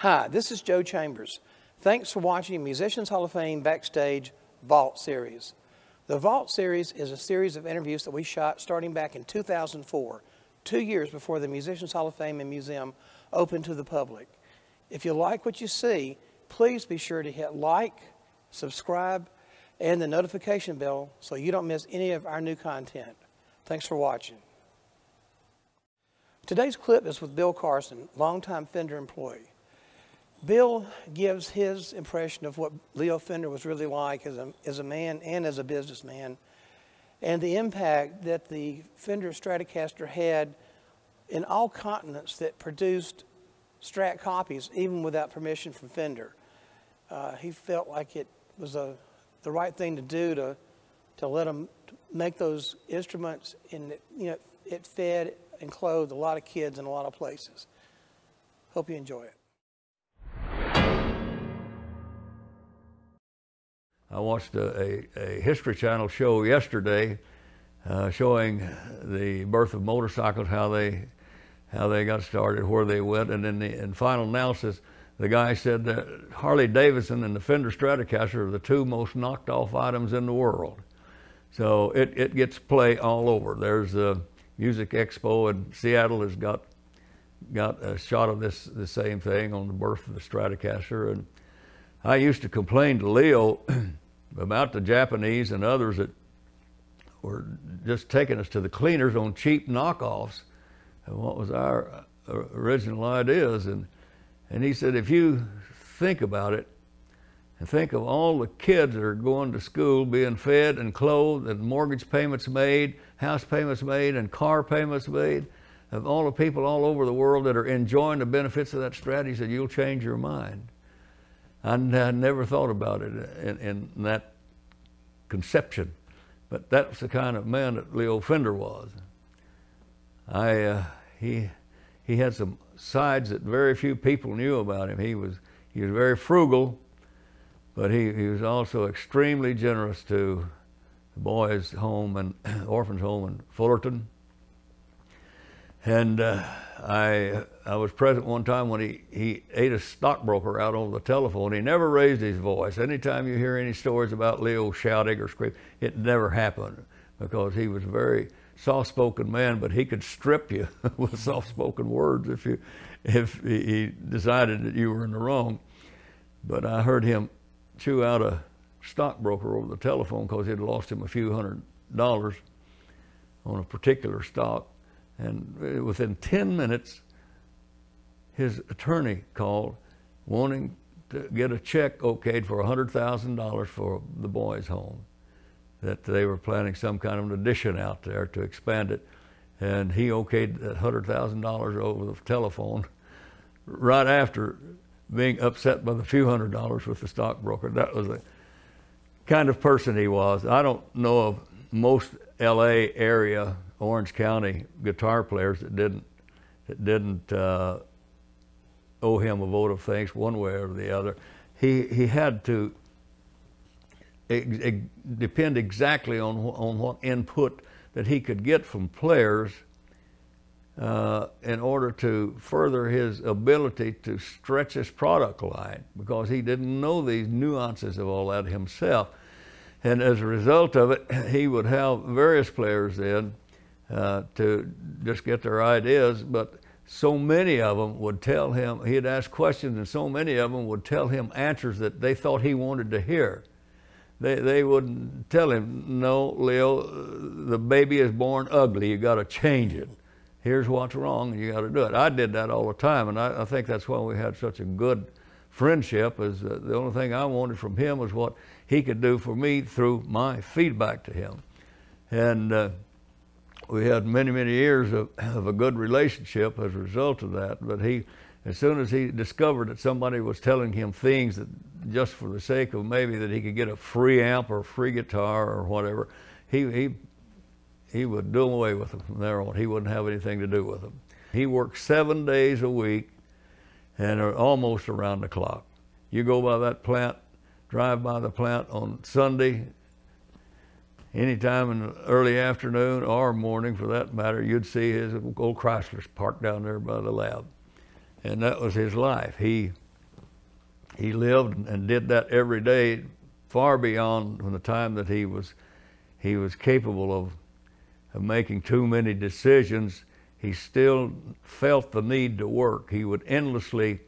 Hi, this is Joe Chambers. Thanks for watching Musicians Hall of Fame Backstage Vault Series. The Vault Series is a series of interviews that we shot starting back in 2004, two years before the Musicians Hall of Fame and Museum opened to the public. If you like what you see, please be sure to hit like, subscribe, and the notification bell so you don't miss any of our new content. Thanks for watching. Today's clip is with Bill Carson, longtime Fender employee. Bill gives his impression of what Leo Fender was really like as a, as a man and as a businessman, and the impact that the Fender Stratocaster had in all continents that produced Strat copies, even without permission from Fender. Uh, he felt like it was a, the right thing to do to, to let them make those instruments, and you know, it fed and clothed a lot of kids in a lot of places. Hope you enjoy it. I watched a, a, a History Channel show yesterday uh, showing the birth of motorcycles, how they how they got started, where they went, and in the in final analysis, the guy said that Harley Davidson and the Fender Stratocaster are the two most knocked off items in the world. So it, it gets play all over. There's a Music Expo in Seattle has got got a shot of this the same thing on the birth of the Stratocaster, and I used to complain to Leo about the Japanese and others that were just taking us to the cleaners on cheap knockoffs and what was our uh, original ideas. And, and he said, if you think about it, and think of all the kids that are going to school being fed and clothed and mortgage payments made, house payments made, and car payments made, of all the people all over the world that are enjoying the benefits of that strategy, said, you'll change your mind. I, never thought about it in, in, that conception, but that's the kind of man that Leo Fender was. I, uh, he, he had some sides that very few people knew about him. He was, he was very frugal, but he, he was also extremely generous to the boys' home and orphans' home in Fullerton. And uh, I, I was present one time when he, he ate a stockbroker out on the telephone. He never raised his voice. Anytime you hear any stories about Leo shouting or screaming, it never happened because he was a very soft-spoken man, but he could strip you with soft-spoken words if, you, if he decided that you were in the wrong. But I heard him chew out a stockbroker over the telephone because he'd lost him a few hundred dollars on a particular stock. And within 10 minutes, his attorney called wanting to get a check okayed for $100,000 for the boys' home. That they were planning some kind of an addition out there to expand it. And he okayed that $100,000 over the telephone right after being upset by the few hundred dollars with the stockbroker. That was the kind of person he was. I don't know of most LA area Orange County guitar players that didn't that didn't uh, owe him a vote of thanks one way or the other. He he had to depend exactly on on what input that he could get from players uh, in order to further his ability to stretch his product line because he didn't know these nuances of all that himself. And as a result of it, he would have various players in uh, to just get their ideas, but so many of them would tell him, he'd ask questions, and so many of them would tell him answers that they thought he wanted to hear. They, they would tell him, no, Leo, the baby is born ugly, you got to change it. Here's what's wrong, and you got to do it. I did that all the time, and I, I think that's why we had such a good friendship is the only thing I wanted from him was what he could do for me through my feedback to him. And uh, we had many, many years of, of a good relationship as a result of that. But he, as soon as he discovered that somebody was telling him things that just for the sake of maybe that he could get a free amp or a free guitar or whatever, he, he, he would do away with them from there on. He wouldn't have anything to do with them. He worked seven days a week and almost around the clock. You go by that plant, drive by the plant on Sunday, anytime in the early afternoon or morning for that matter, you'd see his old Chrysler's parked down there by the lab. And that was his life. He, he lived and did that every day, far beyond the time that he was he was capable of, of making too many decisions. He still felt the need to work. He would endlessly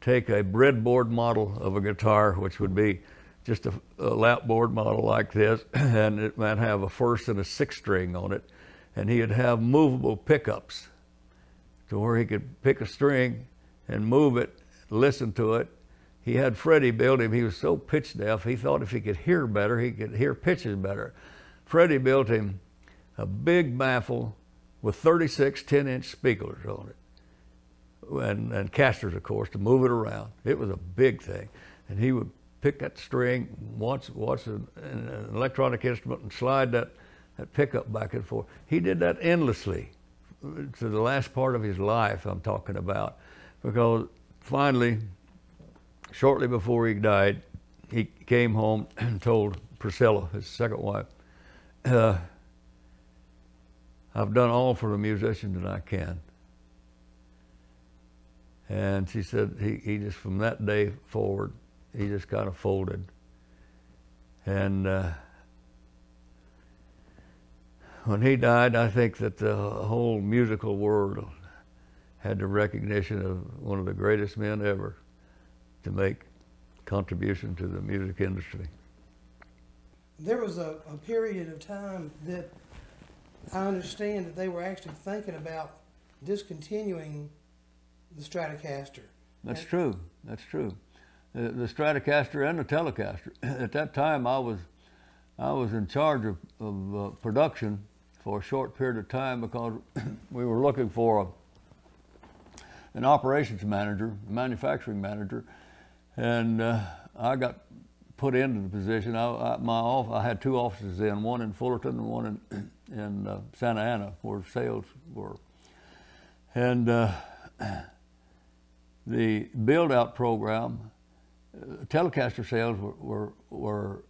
take a breadboard model of a guitar, which would be just a, a lapboard model like this, and it might have a first and a sixth string on it, and he'd have movable pickups to where he could pick a string and move it, listen to it. He had Freddie build him. He was so pitch deaf, he thought if he could hear better, he could hear pitches better. Freddie built him a big baffle with 36 10 inch speakers on it. And, and casters, of course, to move it around. It was a big thing. And he would pick that string, watch, watch an, an electronic instrument, and slide that, that pickup back and forth. He did that endlessly to the last part of his life, I'm talking about, because finally, shortly before he died, he came home and told Priscilla, his second wife, uh, I've done all for the musician that I can. And she said he, he just, from that day forward, he just kind of folded. And uh, when he died, I think that the whole musical world had the recognition of one of the greatest men ever to make contribution to the music industry. There was a, a period of time that I understand that they were actually thinking about discontinuing the Stratocaster. That's true. That's true. The, Stratocaster and the Telecaster. At that time, I was I was in charge of, of uh, production for a short period of time because we were looking for a, an operations manager, manufacturing manager, and uh, I got put into the position. I, I, my off, I had two offices in, one in Fullerton and one in, in uh, Santa Ana, where sales were. And uh, the build out program, Telecaster sales were, were, were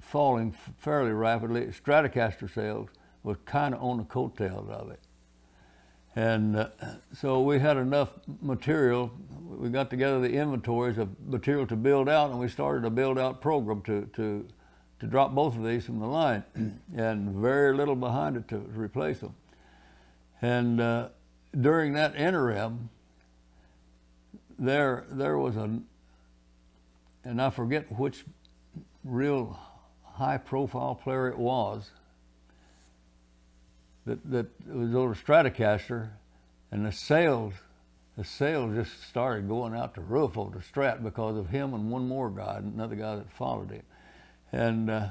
falling fairly rapidly. Stratocaster sales was kind of on the coattails of it. And uh, so we had enough material. We got together the inventories of material to build out, and we started a build out program to, to, to drop both of these from the line, and very little behind it to replace them. And uh, during that interim, there, there was a, and I forget which real high profile player it was, that, that was over Stratocaster, and the sales, the sales just started going out the roof over the Strat because of him and one more guy, another guy that followed him. And uh,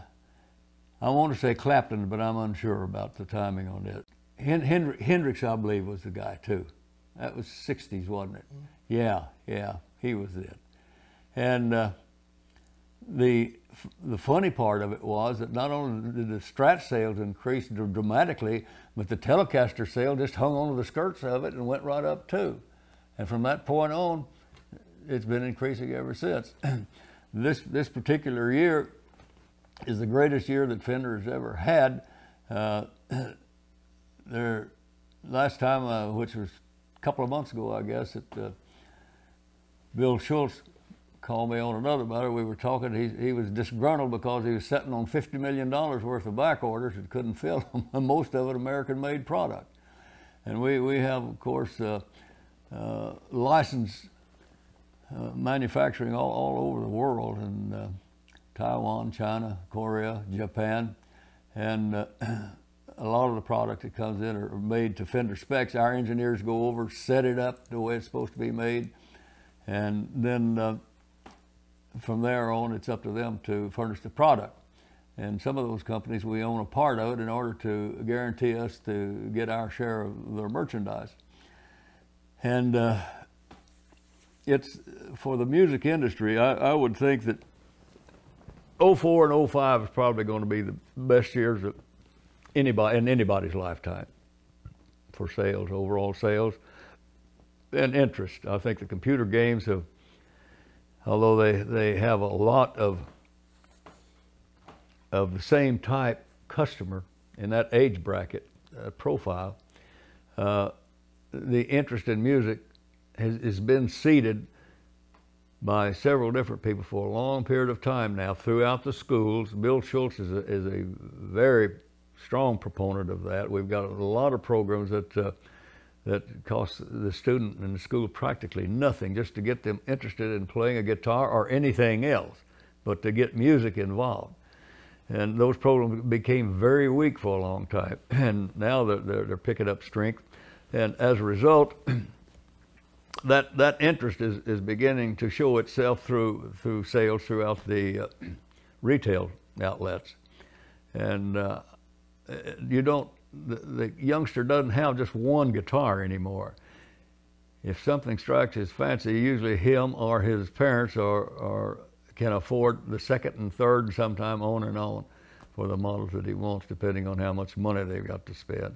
I want to say Clapton, but I'm unsure about the timing on it. Hen- Hendrix, I believe, was the guy too. That was 60s, wasn't it? Mm. Yeah, yeah, he was it. And uh, the the funny part of it was that not only did the Strat sales increase dramatically, but the Telecaster sale just hung onto the skirts of it and went right up too. And from that point on, it's been increasing ever since. this this particular year is the greatest year that Fender has ever had. Uh, there, last time, uh, which was a couple of months ago, I guess, that uh, Bill Schultz called me on another matter. We were talking. He, he was disgruntled because he was sitting on $50 million worth of back orders and couldn't fill them, most of it American-made product. And we, we have, of course, uh, uh, licensed uh, manufacturing all, all over the world in uh, Taiwan, China, Korea, Japan, and uh, a lot of the product that comes in are made to Fender specs. Our engineers go over, set it up the way it's supposed to be made, and then uh, from there on, it's up to them to furnish the product. And some of those companies, we own a part of it in order to guarantee us to get our share of their merchandise. And uh, it's for the music industry, I, I, would think that 04 and 05 is probably going to be the best years of anybody in anybody's lifetime for sales, overall sales, and interest. I think the computer games have although they, they have a lot of, of the same type customer in that age bracket uh, profile, uh, the interest in music has, has been seeded by several different people for a long period of time now throughout the schools. Bill Schultz is a, is a very strong proponent of that. We've got a lot of programs that uh, that cost the student in the school practically nothing just to get them interested in playing a guitar or anything else, but to get music involved. And those programs became very weak for a long time, and now they're, they're, they're picking up strength. And as a result, that that interest is, is beginning to show itself through through sales throughout the uh, retail outlets, and uh, you don't the, the youngster doesn't have just one guitar anymore. If something strikes his fancy, usually him or his parents or, or can afford the second and third, sometime on and on, for the models that he wants, depending on how much money they've got to spend.